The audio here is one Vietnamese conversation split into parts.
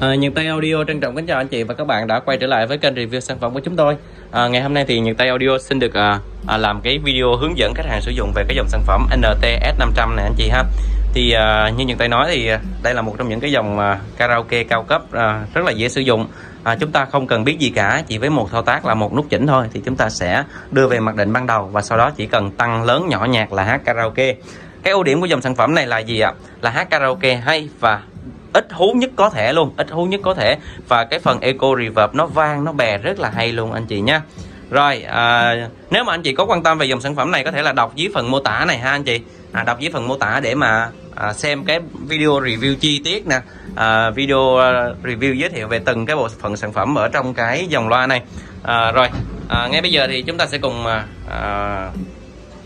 À, Nhật Tây Audio trân trọng kính chào anh chị và các bạn đã quay trở lại với kênh review sản phẩm của chúng tôi. À, ngày hôm nay thì Nhật Tây Audio xin được à, à, làm cái video hướng dẫn khách hàng sử dụng về cái dòng sản phẩm NTS500 này anh chị ha. Thì à, như Nhật Tây nói thì à, đây là một trong những cái dòng à, karaoke cao cấp à, rất là dễ sử dụng. À, chúng ta không cần biết gì cả, chỉ với một thao tác là một nút chỉnh thôi thì chúng ta sẽ đưa về mặc định ban đầu và sau đó chỉ cần tăng lớn nhỏ nhạc là hát karaoke. Cái ưu điểm của dòng sản phẩm này là gì ạ? Là hát karaoke hay và ít hú nhất có thể luôn ít hú nhất có thể. Và cái phần eco reverb nó vang nó bè rất là hay luôn anh chị nhé rồi à, nếu mà anh chị có quan tâm về dòng sản phẩm này có thể là đọc dưới phần mô tả này ha anh chị. À, đọc dưới phần mô tả để mà à, xem cái video review chi tiết nè. À, video à, review giới thiệu về từng cái bộ phận sản phẩm ở trong cái dòng loa này. À, rồi à, ngay bây giờ thì chúng ta sẽ cùng à, à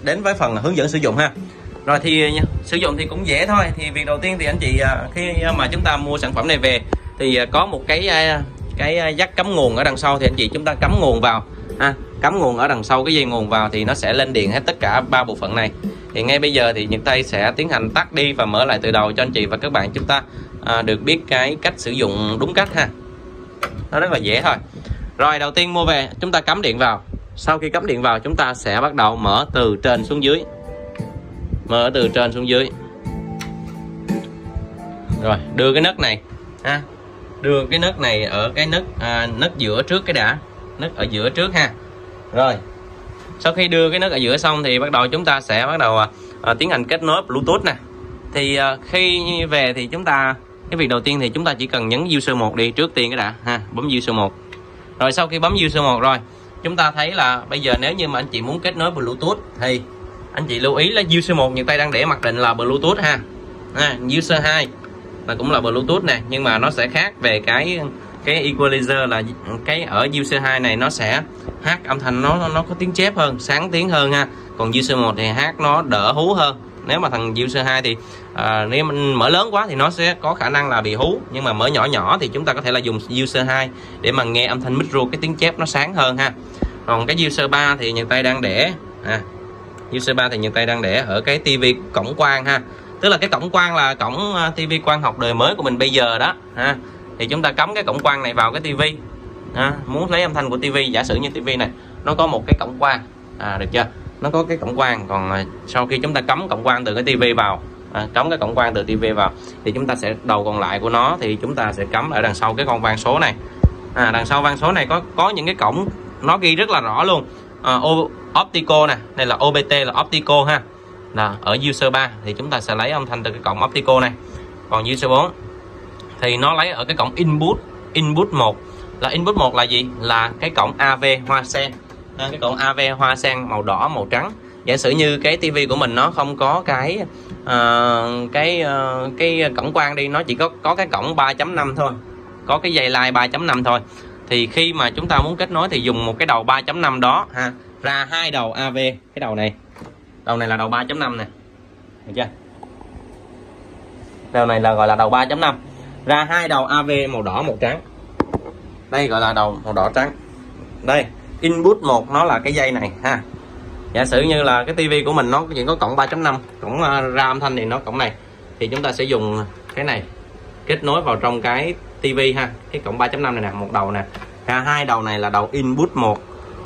đến với phần hướng dẫn sử dụng ha rồi thì à, sử dụng thì cũng dễ thôi. Thì việc đầu tiên thì anh chị à, khi à, mà chúng ta mua sản phẩm này về thì có một cái cái dắt cắm nguồn ở đằng sau thì anh chị chúng ta cắm nguồn vào ha. Cắm nguồn ở đằng sau cái dây nguồn vào thì nó sẽ lên điện hết tất cả ba bộ phận này. Thì ngay bây giờ thì những tay sẽ tiến hành tắt đi và mở lại từ đầu cho anh chị và các bạn chúng ta à, được biết cái cách sử dụng đúng cách ha. Nó rất là dễ thôi. Rồi đầu tiên mua về chúng ta cắm điện vào. Sau khi cắm điện vào chúng ta sẽ bắt đầu mở từ trên xuống dưới mở từ trên xuống dưới. Rồi đưa cái nấc này ha. Đưa cái nấc này ở cái nấc à, nấc giữa trước cái đã nấc ở giữa trước ha. Rồi sau khi đưa cái nấc ở giữa xong thì bắt đầu chúng ta sẽ bắt đầu à, à, tiến hành kết nối bluetooth nè. Thì à, khi về thì chúng ta cái việc đầu tiên thì chúng ta chỉ cần nhấn user 1 đi trước tiên cái đã ha bấm user 1 rồi sau khi bấm user 1 rồi chúng ta thấy là bây giờ nếu như mà anh chị muốn kết nối bluetooth thì anh chị lưu ý là user 1 những tay đang để mặc định là Bluetooth ha. À, user 2 là cũng là Bluetooth nè nhưng mà nó sẽ khác về cái cái equalizer là cái ở user 2 này nó sẽ hát âm thanh nó nó có tiếng chép hơn sáng tiếng hơn ha. Còn user 1 thì hát nó đỡ hú hơn. Nếu mà thằng user 2 thì à, nếu mình mở lớn quá thì nó sẽ có khả năng là bị hú nhưng mà mở nhỏ nhỏ thì chúng ta có thể là dùng user 2 để mà nghe âm thanh micro cái tiếng chép nó sáng hơn ha. Còn cái user 3 thì nhà tay đang để à, uc 3 thì nhiều tay đang để ở cái tivi cổng quang ha. Tức là cái cổng quang là cổng à, TV tivi quang học đời mới của mình bây giờ đó ha. Thì chúng ta cắm cái cổng quang này vào cái tivi ha. muốn lấy âm thanh của tivi giả sử như tivi này nó có một cái cổng quang à, được chưa? Nó có cái cổng quang còn à, sau khi chúng ta cắm cổng quang từ cái tivi vào à, cắm cái cổng quang từ tivi vào thì chúng ta sẽ đầu còn lại của nó thì chúng ta sẽ cắm ở đằng sau cái con vang số này. À, đằng sau vang số này có có những cái cổng nó ghi rất là rõ luôn. À, optico nè đây là obt là optico ha. Là ở user 3 thì chúng ta sẽ lấy âm thanh từ cái cổng optico này. Còn user 4 thì nó lấy ở cái cổng input input 1 là input 1 là gì? Là cái cổng AV hoa sen. À, cái cổng AV hoa sen màu đỏ màu trắng. Giả sử như cái tivi của mình nó không có cái uh, cái uh, cái cổng quang đi nó chỉ có có cái cổng 3.5 thôi. Có cái dây line 3.5 thôi. Thì khi mà chúng ta muốn kết nối thì dùng một cái đầu 3.5 đó ha ra hai đầu AV cái đầu này. Đầu này là đầu 3.5 nè. Được chưa? Đầu này là gọi là đầu 3.5 ra hai đầu AV màu đỏ, màu trắng. Đây gọi là đầu màu đỏ trắng. Đây, input một nó là cái dây này, ha. Giả sử như là cái tivi của mình nó chỉ có cộng 3.5 cổng à, ra âm thanh thì nó cổng này. Thì chúng ta sẽ dùng cái này, kết nối vào trong cái tivi, ha. Cái cổng 3.5 này nè, một đầu nè. Ra hai đầu này là đầu input 1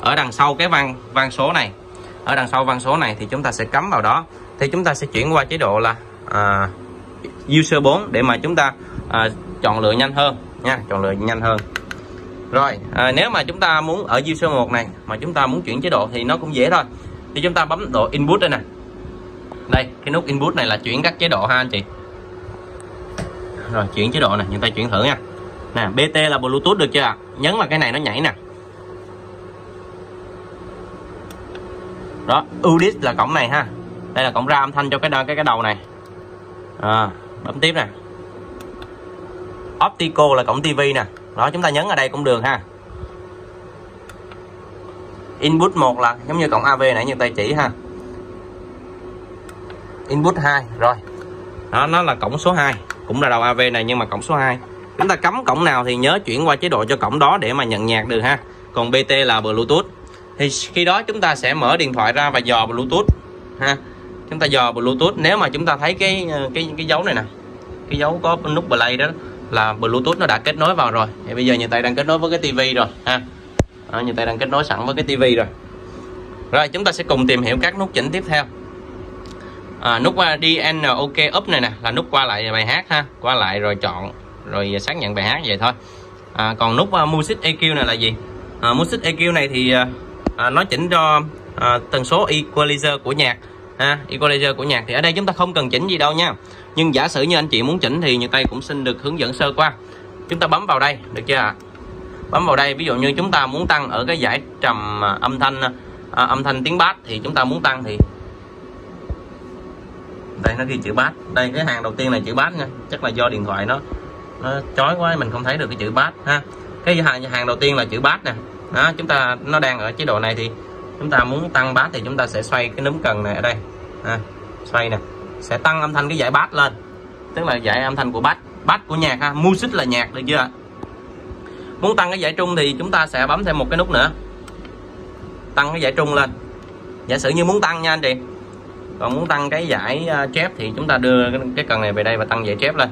ở đằng sau cái van van số này. Ở đằng sau van số này thì chúng ta sẽ cắm vào đó. Thì chúng ta sẽ chuyển qua chế độ là à, user 4 để mà chúng ta à, chọn lựa nhanh hơn nha chọn lựa nhanh hơn. Rồi à, nếu mà chúng ta muốn ở user 1 này mà chúng ta muốn chuyển chế độ thì nó cũng dễ thôi. Thì chúng ta bấm độ input đây nè. Đây cái nút input này là chuyển các chế độ ha anh chị. Rồi chuyển chế độ này chúng ta chuyển thử nha. Nè BT là Bluetooth được chưa nhấn vào cái này nó nhảy nè. Đó UDIS là cổng này ha. Đây là cổng ra âm thanh cho cái cái cái đầu này. À, bấm tiếp nè. OPTICAL là cổng tivi nè. Đó chúng ta nhấn ở đây cũng được ha. Input 1 là giống như cổng AV nãy như tay chỉ ha. Input 2 rồi. Đó nó là cổng số 2 cũng là đầu AV này nhưng mà cổng số 2 chúng ta cấm cổng nào thì nhớ chuyển qua chế độ cho cổng đó để mà nhận nhạc được ha. Còn BT là Bluetooth thì khi đó chúng ta sẽ mở điện thoại ra và dò bluetooth ha. Chúng ta dò bluetooth. Nếu mà chúng ta thấy cái ờ, cái cái dấu này nè cái dấu có nút play đó là bluetooth nó đã kết nối vào rồi. Thì bây giờ như tay đang kết nối với cái tivi rồi ha. Đó, như tay đang kết nối sẵn với cái tivi rồi. Rồi chúng ta sẽ cùng tìm hiểu các nút chỉnh tiếp theo. À, nút DN OK up này nè là nút qua lại bài hát ha. Qua lại rồi chọn rồi xác nhận bài hát vậy thôi. À, còn nút uh, Music EQ này là gì? À, Music EQ này thì à, à, nó chỉnh cho à, tần số equalizer của nhạc. Ha equalizer của nhạc thì ở đây chúng ta không cần chỉnh gì đâu nha. Nhưng giả sử như anh chị muốn chỉnh thì như tay cũng xin được hướng dẫn sơ qua. Chúng ta bấm vào đây được chưa ạ? Bấm vào đây ví dụ như chúng ta muốn tăng ở cái giải trầm à, âm thanh à, âm thanh tiếng bass thì chúng ta muốn tăng thì đây nó ghi chữ bass. Đây cái hàng đầu tiên là chữ bass nha. Chắc là do điện thoại nó nó chói quá mình không thấy được cái chữ bass ha. Cái hàng hàng đầu tiên là chữ bass nè đó chúng ta nó đang ở chế độ này thì chúng ta muốn tăng bass thì chúng ta sẽ xoay cái núm cần này ở đây. À, xoay nè. Sẽ tăng âm thanh cái giải bass lên. Tức là giải âm thanh của bass bass của nhạc ha. Music là nhạc được chưa? Muốn tăng cái giải trung thì chúng ta sẽ bấm thêm một cái nút nữa. Tăng cái giải trung lên. Giả sử như muốn tăng nha anh chị. Còn muốn tăng cái giải ờ, chép thì chúng ta đưa cái cần này về đây và tăng giải chép lên.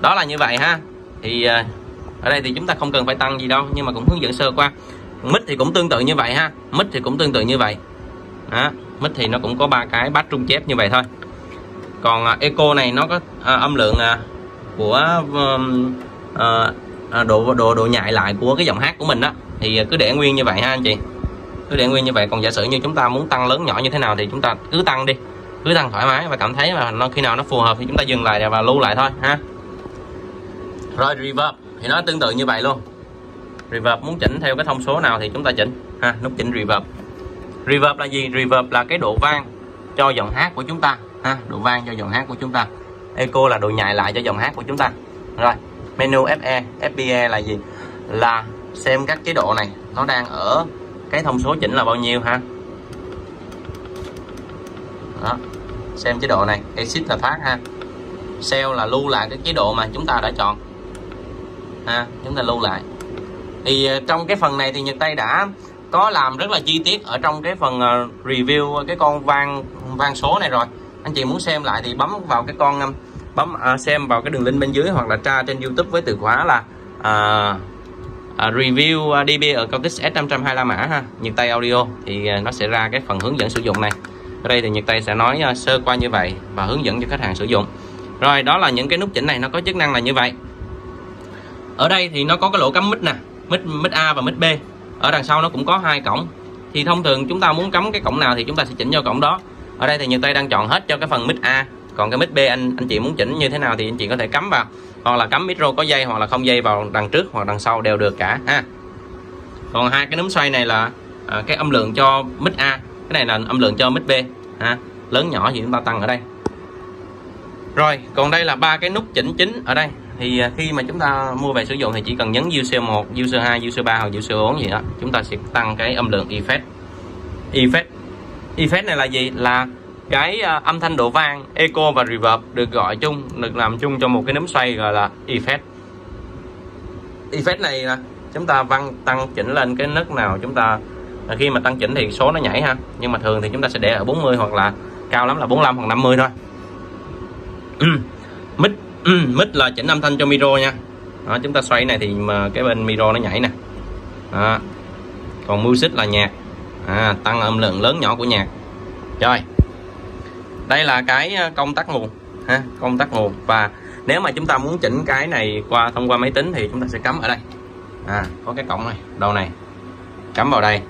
Đó là như vậy ha. Thì ờ, ở đây thì chúng ta không cần phải tăng gì đâu nhưng mà cũng hướng dẫn sơ qua mít thì cũng tương tự như vậy ha. Mít thì cũng tương tự như vậy. Đó mít thì nó cũng có ba cái bát trung chép như vậy thôi. Còn uh, eco này nó có uh, âm lượng uh, của um, uh, độ độ độ nhại lại của cái giọng hát của mình đó thì cứ để nguyên như vậy ha anh chị. Cứ để nguyên như vậy. Còn giả sử như chúng ta muốn tăng lớn nhỏ như thế nào thì chúng ta cứ tăng đi. Cứ tăng thoải mái và cảm thấy mà nó khi nào nó phù hợp thì chúng ta dừng lại và lưu lại thôi ha. Rồi reverb thì nó tương tự như vậy luôn reverb. Muốn chỉnh theo cái thông số nào thì chúng ta chỉnh. Ha, nút chỉnh reverb. Reverb là gì? Reverb là cái độ vang cho giọng hát của chúng ta. Ha, độ vang cho giọng hát của chúng ta. Echo là độ nhại lại cho giọng hát của chúng ta. Rồi, menu fe fpe là gì? Là xem các chế độ này, nó đang ở cái thông số chỉnh là bao nhiêu ha? Đó, xem chế độ này. Exit là thoát ha. Sell là lưu lại cái chế độ mà chúng ta đã chọn. Ha, chúng ta lưu lại thì ờ, trong cái phần này thì Nhật Tây đã có làm rất là chi tiết ở trong cái phần ờ, review cái con vang vang số này rồi. Anh chị muốn xem lại thì bấm vào cái con ờ, bấm à, xem vào cái đường link bên dưới hoặc là tra trên YouTube với từ khóa là à, à, review DB ở Cortex S525 mã ha Nhật Tây Audio. Thì nó sẽ ra cái phần hướng dẫn sử dụng này. Ở đây thì Nhật Tây sẽ nói uh, sơ qua như vậy và hướng dẫn cho khách hàng sử dụng. Rồi đó là những cái nút chỉnh này nó có chức năng là như vậy. Ở đây thì nó có cái lỗ cắm mic nè mic mic A và mic B. Ở đằng sau nó cũng có hai cổng. Thì thông thường chúng ta muốn cắm cái cổng nào thì chúng ta sẽ chỉnh vào cổng đó. Ở đây thì nhiều Tây đang chọn hết cho cái phần mic A. Còn cái mic B anh anh chị muốn chỉnh như thế nào thì anh chị có thể cắm vào. Hoặc là cắm micro có dây hoặc là không dây vào đằng trước hoặc đằng sau đều được cả ha. Còn hai cái núm xoay này là à, cái âm lượng cho mic A. Cái này là âm lượng cho mic B ha. Lớn nhỏ thì chúng ta tăng ở đây. Rồi còn đây là ba cái nút chỉnh chính ở đây thì à, khi mà chúng ta mua về sử dụng thì chỉ cần nhấn UC1, UC2, UC3 hoặc UC4 gì đó chúng ta sẽ tăng cái âm lượng effect. Effect. Effect này là gì? Là cái à, âm thanh độ vang echo và reverb được gọi chung được làm chung cho một cái nấm xoay gọi là effect. Effect này là chúng ta văng tăng chỉnh lên cái nấc nào chúng ta à, khi mà tăng chỉnh thì số nó nhảy ha. Nhưng mà thường thì chúng ta sẽ để ở 40 hoặc là cao lắm là 45 hoặc 50 thôi. Mid Ừ, mít là chỉnh âm thanh cho micro nha. Đó, chúng ta xoay này thì mà cái bên micro nó nhảy nè. Đó. còn music là nhạc. À, tăng âm lượng lớn nhỏ của nhạc. Rồi. Đây là cái ờ, công tắc nguồn ha công tắc nguồn. Và nếu mà chúng ta muốn chỉnh cái này qua thông qua máy tính thì chúng ta sẽ cắm ở đây. À có cái cổng này đầu này. Cắm vào đây.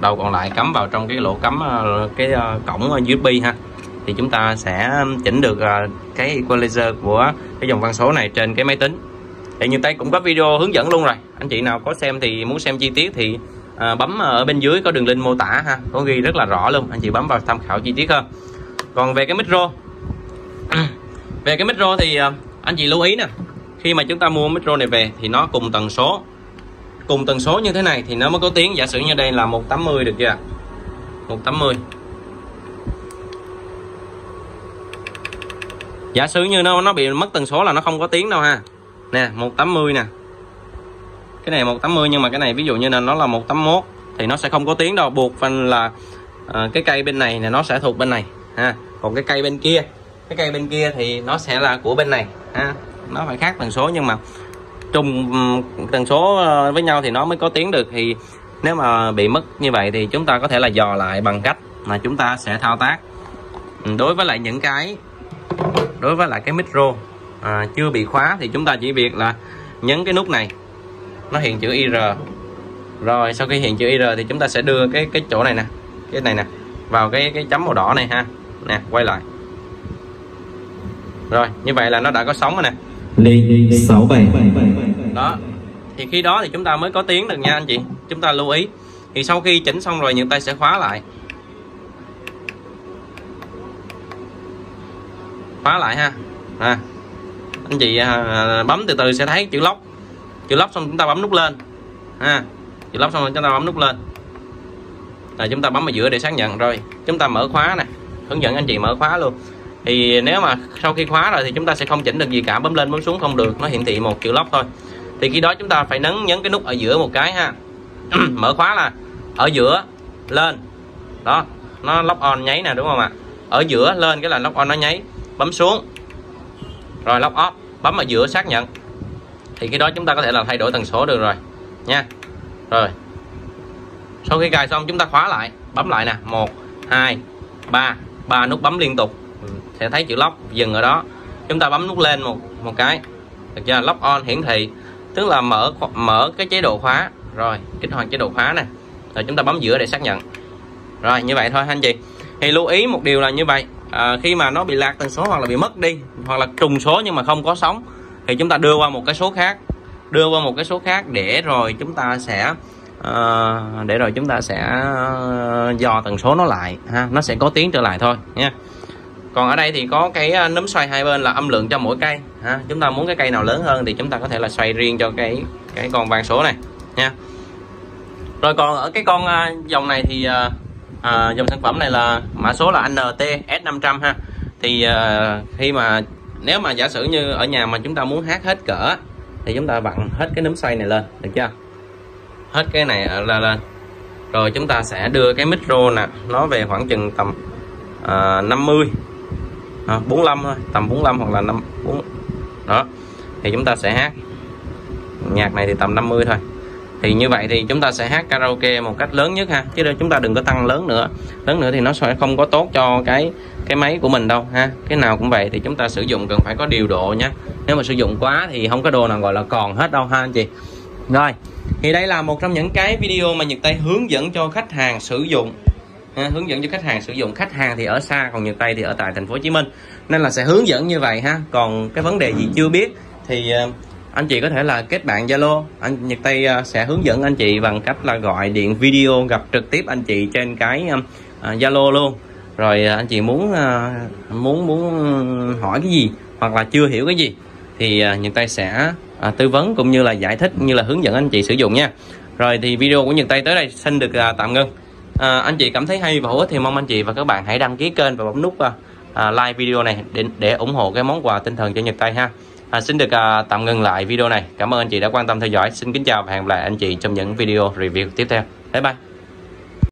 Đầu còn lại cắm vào trong cái lỗ cắm ờ, cái ờ, cổng USB ha. Thì chúng ta sẽ chỉnh được cái equalizer của cái dòng văn số này trên cái máy tính. Thì như tay cũng có video hướng dẫn luôn rồi. Anh chị nào có xem thì muốn xem chi tiết thì à, bấm ở bên dưới có đường link mô tả ha. Có ghi rất là rõ luôn. Anh chị bấm vào tham khảo chi tiết hơn. Còn về cái micro. Về cái micro thì à, anh chị lưu ý nè. Khi mà chúng ta mua micro này về thì nó cùng tần số. Cùng tần số như thế này thì nó mới có tiếng. Giả sử như đây là 180 được chưa? 180 giả sử như nó nó bị mất tần số là nó không có tiếng đâu ha. Nè 180 nè. Cái này 180 nhưng mà cái này ví dụ như là nó là 181 thì nó sẽ không có tiếng đâu. Buộc phần là uh, cái cây bên này là nó sẽ thuộc bên này ha. Còn cái cây bên kia cái cây bên kia thì nó sẽ là của bên này ha. Nó phải khác tần số nhưng mà trùng tần số ờ, với nhau thì nó mới có tiếng được. Thì nếu mà bị mất như vậy thì chúng ta có thể là dò lại bằng cách mà chúng ta sẽ thao tác. Đối với lại những cái đối với lại cái micro à, chưa bị khóa thì chúng ta chỉ việc là nhấn cái nút này. Nó hiện chữ IR rồi sau khi hiện chữ IR thì chúng ta sẽ đưa cái cái chỗ này nè cái này nè vào cái cái chấm màu đỏ này ha. Nè quay lại. Rồi như vậy là nó đã có sóng rồi nè. Ly 67 đó thì khi đó thì chúng ta mới có tiếng được nha anh chị. Chúng ta lưu ý. Thì sau khi chỉnh xong rồi những tay sẽ khóa lại khóa lại ha. À, anh chị à, bấm từ từ sẽ thấy chữ lóc chữ lóc xong chúng ta bấm nút lên. Ha chữ lóc xong chúng ta bấm nút lên. Là chúng ta bấm ở giữa để xác nhận rồi. Chúng ta mở khóa nè. Hướng dẫn anh chị mở khóa luôn. Thì nếu mà sau khi khóa rồi thì chúng ta sẽ không chỉnh được gì cả. Bấm lên bấm xuống không được. Nó hiển thị một chữ lóc thôi. Thì khi đó chúng ta phải nhấn nhấn cái nút ở giữa một cái ha. Mở khóa là ở giữa lên. Đó nó lock on nháy nè đúng không ạ? Ở giữa lên cái là lock on nó nháy bấm xuống. Rồi lock off, bấm ở giữa xác nhận. Thì cái đó chúng ta có thể là thay đổi tần số được rồi, nha. Rồi. Sau khi cài xong, chúng ta khóa lại, bấm lại nè. Một, hai, ba. Ba nút bấm liên tục. Ừ, sẽ thấy chữ lock dừng ở đó. Chúng ta bấm nút lên một một cái. Được chưa? Lock on hiển thị. Tức là mở mở cái chế độ khóa. Rồi, kích hoạt chế độ khóa này rồi chúng ta bấm giữa để xác nhận. Rồi, như vậy thôi, anh chị. Thì lưu ý một điều là như vậy à, khi mà nó bị lạc tần số hoặc là bị mất đi hoặc là trùng số nhưng mà không có sóng thì chúng ta đưa qua một cái số khác đưa qua một cái số khác để rồi chúng ta sẽ à, để rồi chúng ta sẽ ờ, dò tần số nó lại ha nó sẽ có tiếng trở lại thôi nha. Còn ở đây thì có cái nấm núm xoay hai bên là âm lượng cho mỗi cây ha. Chúng ta muốn cái cây nào lớn hơn thì chúng ta có thể là xoay riêng cho cái cái con vàng số này nha. Rồi còn ở cái con dòng này thì à, dòng sản phẩm này là mã số là NT S500 ha. Thì à, khi mà nếu mà giả sử như ở nhà mà chúng ta muốn hát hết cỡ thì chúng ta vặn hết cái núm xoay này lên được chưa? Hết cái này à, là lên rồi chúng ta sẽ đưa cái micro nè nó về khoảng chừng tầm à, 50 à, 45 thôi tầm 45 hoặc là 5 4 đó. Thì chúng ta sẽ hát. Nhạc này thì tầm 50 thôi thì như vậy thì chúng ta sẽ hát karaoke một cách lớn nhất ha. Chứ chúng ta đừng có tăng lớn nữa. Lớn nữa thì nó sẽ không có tốt cho cái cái máy của mình đâu ha. Cái nào cũng vậy thì chúng ta sử dụng cần phải có điều độ nhé nếu mà sử dụng quá thì không có đồ nào gọi là còn hết đâu ha anh chị. Rồi thì đây là một trong những cái video mà Nhật Tây hướng dẫn cho khách hàng sử dụng. Ha, hướng dẫn cho khách hàng sử dụng. Khách hàng thì ở xa còn Nhật Tây thì ở tại thành phố Hồ Chí Minh. Nên là sẽ hướng dẫn như vậy ha. Còn cái vấn đề gì chưa biết thì uh, anh chị có thể là kết bạn Zalo. Anh Nhật Tây à, sẽ hướng dẫn anh chị bằng cách là gọi điện video gặp trực tiếp anh chị trên cái à, à, Zalo luôn. Rồi anh chị muốn muốn muốn hỏi cái gì hoặc là chưa hiểu cái gì thì Nhật Tây sẽ tư vấn cũng như là giải thích như là hướng dẫn anh chị sử dụng nha. Rồi thì video của Nhật Tây tới đây xin được tạm ngưng. À, anh chị cảm thấy hay và hữu ích thì mong anh chị và các bạn hãy đăng ký kênh và bấm nút like video này để, để ủng hộ cái món quà tinh thần cho Nhật Tây ha à, xin được à, tạm ngừng lại video này. Cảm ơn anh chị đã quan tâm theo dõi. Xin kính chào và hẹn gặp lại anh chị trong những video review tiếp theo. Bye bye.